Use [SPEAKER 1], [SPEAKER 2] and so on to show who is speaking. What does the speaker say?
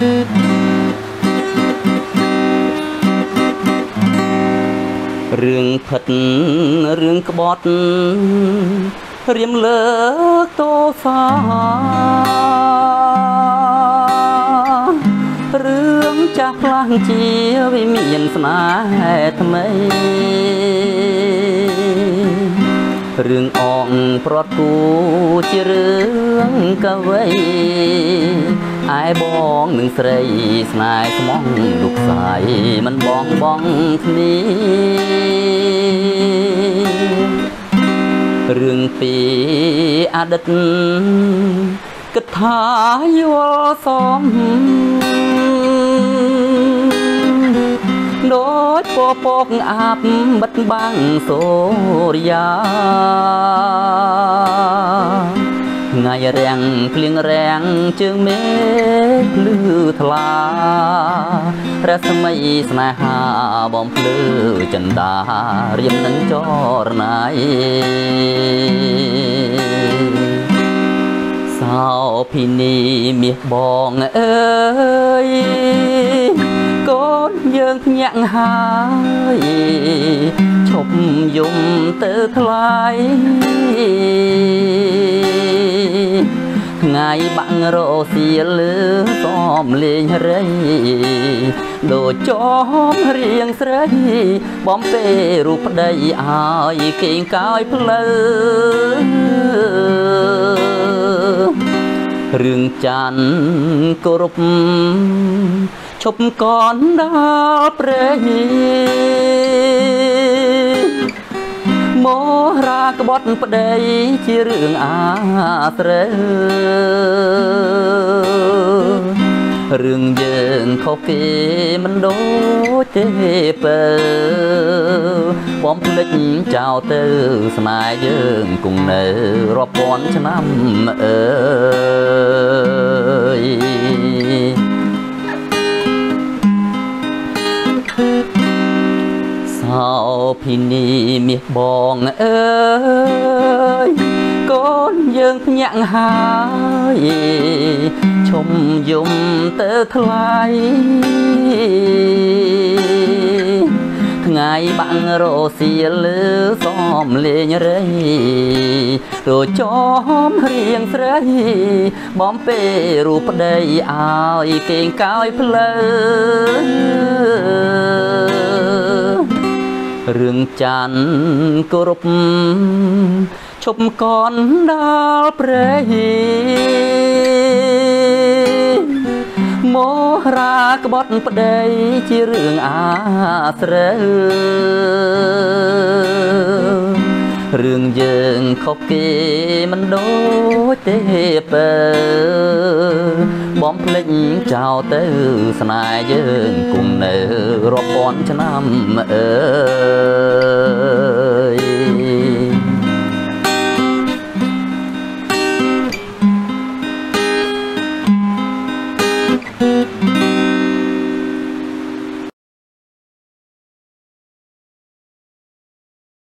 [SPEAKER 1] រឿងផិតរឿងក្បត់រៀមលើកតោសារឿងចាស់ផ្លាស់ជាវិមានស្នេហ៍ថ្មីរឿងអងប្រត់គូជារឿងកវី ឯបងនឹងស្រីស្នេហ៍ស្មងលោកសាយមិនបងបងគ្នារឿងពីអតីតគិតថាយល់សមដូចពពកអាប់បិទបាំងសូរិយា ថ្ងៃរាំងភ្លៀងរាំងជើងមេឃភ្លឺថ្លារស្មីស្នេហាបំភ្លឺចិន្តារៀមនឹងចរណៃសោភិនីមាសបងអើយកូនយើងភ្ញាក់ហើយឈប់យំទៅថ្លៃ ថ្ងៃបាំងរោសៀលឺសំលេងរៃដូចចំរៀងស្រីបំពេរូបប្តីឲ្យគេងកោយផ្លូវរឿងចាន់គោរពឈប់កនដល់ព្រៃ មរាក្បត់ប្តីជារឿងអាស្រើរឿងយើងខុសគេមិនដូចទេបើបំភ្លេចចោលទៅស្នេហ៍យើងគង់នៅរាប់ពាន់ឆ្នាំអើ ភិនីមាសបងអើយកូនយើងភ្ញាក់ហើយឈុំយំទៅថ្លៃថ្ងៃបាំងរោសៀលលើសំលេងរៃរចំរៀងស្រីបំពេរូបប្តីឲ្យគេងកោយផ្លូវ រឿងចាន់គោរពឈប់កនដល់ព្រៃមរាក្បត់ប្តីជារឿងអាស្រើ រឿងយើងខុសគេមិនដូចទេបើបំភ្លេចចោលទៅស្នេហ៍យើងគង់នៅរាប់ពាន់ឆ្នាំអើយ